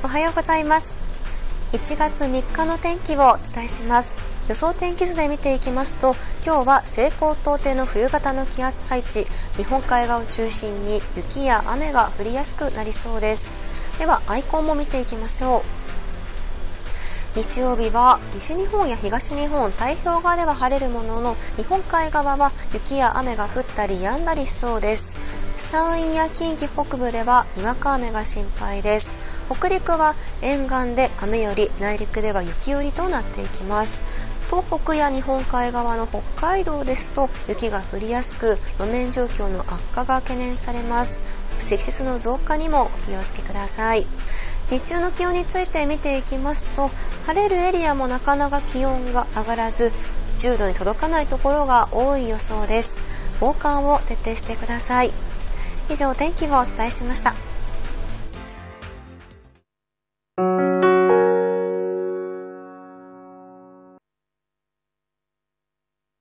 おはようございます。1月3日の天気をお伝えします。予想天気図で見ていきますと今日は西高東低の冬型の気圧配置。日本海側を中心に雪や雨が降りやすくなりそうです。ではアイコンも見ていきましょう。日曜日は西日本や東日本太平洋側では晴れるものの日本海側は雪や雨が降ったり止んだりしそうです。山陰や近畿北部ではにわか雨が心配です。北陸は沿岸で雨より内陸では雪寄りとなっていきます。東北や日本海側の北海道ですと雪が降りやすく路面状況の悪化が懸念されます。積雪の増加にもお気をつけください。日中の気温について見ていきますと晴れるエリアもなかなか気温が上がらず10度に届かないところが多い予想です。防寒を徹底してください。以上天気をお伝えしました。